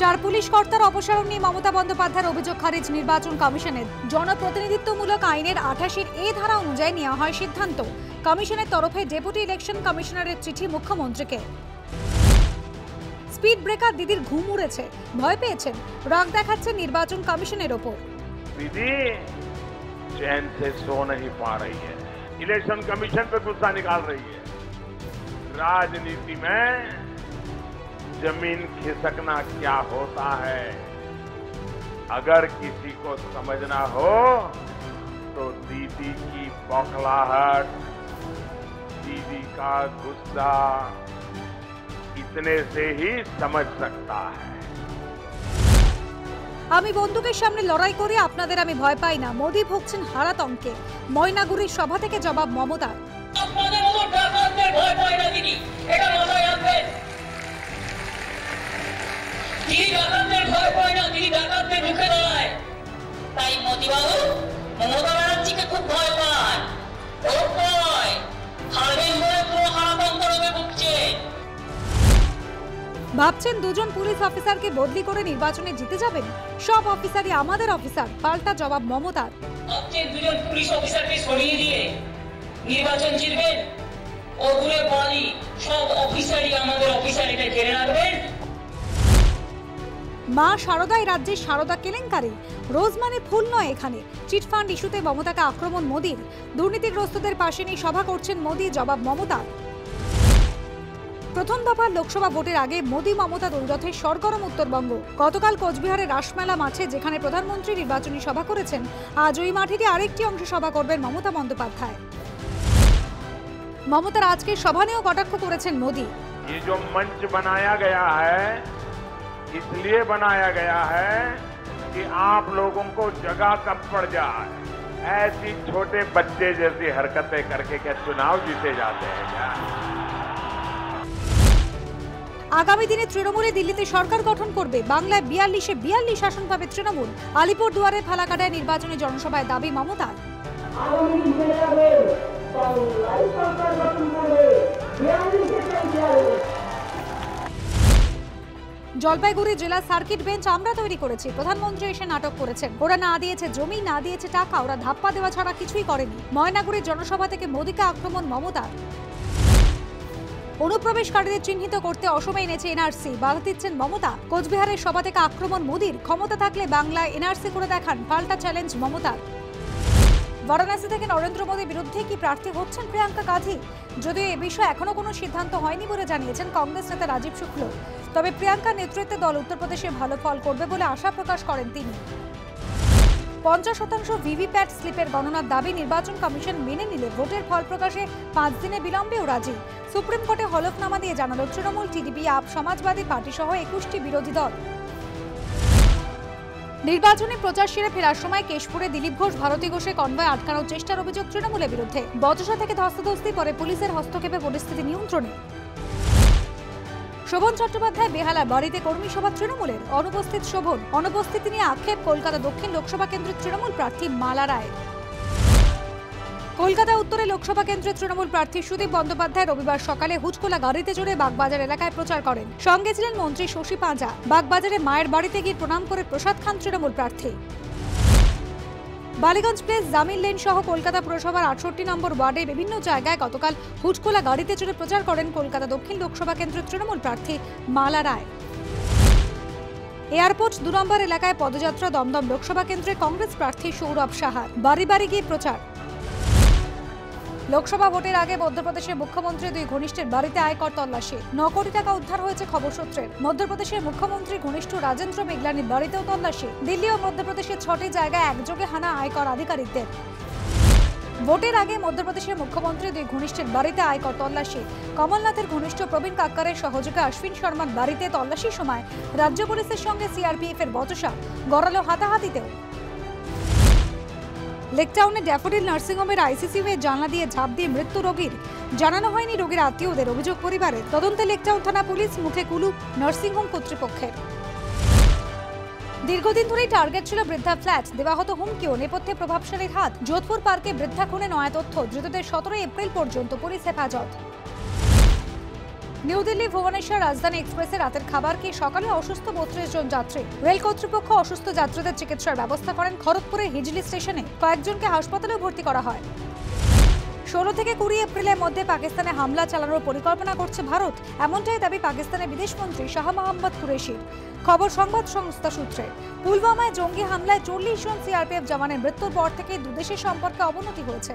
চার পুলিশ কর্তার অপসারণ নিয়ে মমতা বন্দ্যোপাধ্যায়ের অভিযোগ খারিজ নির্বাচন কমিশনের জনপ্রতিনিধিত্বমূলক আইনের আঠাশের এ ধারা অনুযায়ী নেওয়া হয় সিদ্ধান্ত কমিশনের তরফে ডেপুটি ইলেকশন কমিশনারের চিঠি মুখ্যমন্ত্রীকে স্পিড ব্রেকার দিদির ঘুম উড়েছে ভয় পেয়েছেন রাগ দেখাচ্ছে নির্বাচন কমিশনের ওপর दीदी चैन से सो नहीं पा रही है इलेक्शन कमीशन पे गुस्सा निकाल रही है राजनीति में जमीन खिसकना क्या होता है अगर किसी को समझना हो तो दीदी की बौखलाहट दीदी का गुस्सा इतने से ही समझ सकता है আমি বন্দুকের সামনে লড়াই করে আপনাদের আমি ভয় পাই না মোদী ভুগছেন হারাতঙ্কে ময়নাগুড়ির সভা থেকে জবাব মমতা আপনাদের মতো ডাকাতদের ভয় পায় না তিনি এটা মাথায় রাখবেন তিনি ডাকাতদের ভয় পায় না তিনি ডাকাতদের মুখে দাঁড়ায় তাই মোদিবাবু মমতা ব্যানার্জিকে খুব ভয় পায়। খুব ভয়। হারবেন বলে পুরো হারাতঙ্ক রোগে ভুগছে। ভাবছেন দুজন পুলিশ অফিসারকে বদলি করে নির্বাচনে জিতে যাবেন? সব অফিসারই আমাদের অফিসার পাল্টা জবাব মমতার। ভাবছেন দুজন পুলিশ অফিসারকে সরিয়ে দিয়ে নির্বাচন জিতবেন? ওগুলো বলি সব অফিসারই আমাদের অফিসার এটা রাখবেন। মা সারদাই রাজ্যের সারদা কেলেঙ্কারি রোজ মানে ফুল নয় এখানে চিটফান্ড ইস্যুতে মমতাকে আক্রমণ মোদীর দুর্নীতিগ্রস্তদের পাশে নিয়ে সভা করছেন মোদী জবাব মমতার প্রথম দফার লোকসভা ভোটের আগে মোদী মমতা দৈরথে সরগরম উত্তরবঙ্গ গতকাল কোচবিহারের রাসমেলা মাঠে যেখানে প্রধানমন্ত্রী নির্বাচনী সভা করেছেন আজ ওই মাঠেরই আরেকটি অংশ সভা করবেন মমতা বন্দ্যোপাধ্যায় মমতার আজকের সভা নিয়েও কটাক্ষ করেছেন মোদী ये जो मंच बनाया गया है इसलिए बनाया गया है कि आप लोगों को जगह कब पड़ जाए ऐसी छोटे बच्चे जैसी हरकतें करके क्या चुनाव जीते जाते हैं क्या আগামী দিনে তৃণমূলে দিল্লিতে সরকার গঠন করবে বাংলায় বিয়াল্লিশে বিয়াল্লিশ শাসন পাবে তৃণমূল আলিপুর দুয়ারে ফালাকাটায় নির্বাচনী জনসভায় দাবি মমতার আগামী দিনে যাবে বাংলায় সরকার গঠন করবে বিয়াল্লিশে পেয়েছে জলপাইগুড়ি জেলা সার্কিট বেঞ্চ আমরা তৈরি করেছি। প্রধানমন্ত্রী এসে নাটক করেছেন। ওরা না দিয়েছে জমি, না দিয়েছে টাকা, ওরা ধাপ্পা দেওয়া ছাড়া কিছুই করেনি। ময়নাগুড়ির জনসভা থেকে মোদীকে আক্রমণ মমতার। অনুপ্রবেশকারীদের চিহ্নিত করতে অসমে এনেছে এনআরসি। বাধা দিচ্ছেন মমতা। কোচবিহারের সভা থেকে আক্রমণ মোদীর। ক্ষমতা থাকলে বাংলায় এনআরসি করে দেখান। পাল্টা চ্যালেঞ্জ মমতার। বারাণসী থেকে নরেন্দ্র মোদীর বিরুদ্ধে কি প্রার্থী হচ্ছেন প্রিয়াঙ্কা গান্ধী? যদিও এ বিষয়ে এখনও কোনো সিদ্ধান্ত হয়নি বলে জানিয়েছেন কংগ্রেস নেতা রাজীব শুক্ল। তবে প্রিয়াঙ্কা নেতৃত্বে দল উত্তরপ্রদেশে ভালো ফল করবে বলে আশা প্রকাশ করেন তিনি। পঞ্চাশ শতাংশ ভিভিপ্যাট স্লিপের গণনার দাবি নির্বাচন কমিশন মেনে নিলে ভোটের ফল প্রকাশে পাঁচ দিনে বিলম্বেও রাজি। সুপ্রিম কোর্টে হলফনামা দিয়ে জানালো তৃণমূল টিডিপি, আপ, সমাজবাদী পার্টি সহ একুশটি বিরোধী দল। নির্বাচনী প্রচার সেরে ফেরার সময় কেশপুরে দিলীপ ঘোষ, ভারতী ঘোষে কনভয় আটকানোর চেষ্টার অভিযোগ তৃণমূলের বিরুদ্ধে। বচসা থেকে ধস্তাধস্তি পরে পুলিশের হস্তক্ষেপে পরিস্থিতি নিয়ন্ত্রণে। শোভন চট্টোপাধ্যায় বেহালার বাড়িতে কর্মী সভা তৃণমূলের। অনুপস্থিত শোভন, অনুপস্থিতি নিয়ে আক্ষেপ কলকাতা দক্ষিণ লোকসভা কেন্দ্রের তৃণমূল প্রার্থী মালা রায়। কলকাতা উত্তরে লোকসভা কেন্দ্রের তৃণমূল প্রার্থী সুদীপ বন্দ্যোপাধ্যায় রবিবার সকালে হুচকোলা গাড়িতে চড়ে বাগবাজার এলাকায় প্রচার করেন। সঙ্গে ছিলেন মন্ত্রী শশী পাঁজা। বাগবাজারে মায়ের বাড়িতে গিয়ে প্রণাম করে প্রসাদ খান তৃণমূল প্রার্থী। বালিগঞ্জ প্লেস জামিন লেন সহ কলকাতা পুরসভার আটষট্টি নম্বর ওয়ার্ডে বিভিন্ন জায়গায় গতকাল হুচকোলা গাড়িতে চড়ে প্রচার করেন কলকাতা দক্ষিণ লোকসভা কেন্দ্রের তৃণমূল প্রার্থী মালা রায়। এয়ারপোর্ট দু নম্বর এলাকায় পদযাত্রা দমদম লোকসভা কেন্দ্রে কংগ্রেস প্রার্থী সৌরভ সাহার বাড়ি বাড়ি গিয়ে প্রচার। লোকসভা ভোটের আগে মধ্যপ্রদেশের মুখ্যমন্ত্রী দুই ঘনিষ্ঠের বাড়িতে আয়কর তল্লাশি। ন কোটি টাকা উদ্ধার হয়েছে খবর সূত্রের মধ্যপ্রদেশের মুখ্যমন্ত্রী ঘনিষ্ঠ রাজেন্দ্র মেঘলানির বাড়িতেও তল্লাশি। দিল্লি ও মধ্যপ্রদেশের ছটি জায়গায় একযোগে হানা আয়কর আধিকারিকদের। ভোটের আগে মধ্যপ্রদেশের মুখ্যমন্ত্রী দুই ঘনিষ্ঠের বাড়িতে আয়কর তল্লাশি। কমলনাথের ঘনিষ্ঠ প্রবীণ কাক্কারের সহযোগে অশ্বিন শর্মার বাড়িতে তল্লাশির সময় রাজ্য পুলিশের সঙ্গে সিআরপিএফ এর বচসা। গড়ালো হাতাহাতিতেও। লেকটাউনে ড্যাফোডিল নার্সিংহোমের আইসিসিউ হয়ে জানলা দিয়ে ঝাঁপ দিয়ে মৃত্যু রোগীর। জানানো হয়নি রোগীর আত্মীয়দের অভিযোগ পরিবারের। তদন্তে লেকটাউন থানা পুলিশ মুখে কুলুপ নার্সিংহোম কর্তৃপক্ষের। দীর্ঘদিন ধরেই টার্গেট ছিল বৃদ্ধা ফ্ল্যাট। দেওয়া হতো হুমকিও নেপথ্যে প্রভাবশালীর হাত। যোধপুর পার্কে বৃদ্ধা খুনে নয়া তথ্য। ধৃতদের সতেরোই এপ্রিল পর্যন্ত পুলিশ হেফাজত। নিউ দিল্লি ভুবনেশ্বর রাজধানী এক্সপ্রেসে রাতের খাবার খেয়ে সকালে অসুস্থ বত্রিশ জন যাত্রী। রেল কর্তৃপক্ষ অসুস্থ যাত্রীদের চিকিৎসার ব্যবস্থা করেন খড়গপুরের হিজলি স্টেশনে। কয়েকজনকে হাসপাতালেও ভর্তি করা হয়। ষোলো থেকে কুড়ি এপ্রিলের মধ্যে পাকিস্তানে হামলা চালানোর পরিকল্পনা করছে ভারত। এমনটাই দাবি পাকিস্তানের বিদেশমন্ত্রী শাহ মোহাম্মদ কুরেশির খবর সংবাদ সংস্থা সূত্রে। পুলওয়ামায় জঙ্গি হামলায় চল্লিশ জন সিআরপিএফ জওয়ানের মৃত্যুর পর থেকে দুদেশের সম্পর্কে অবনতি হয়েছে।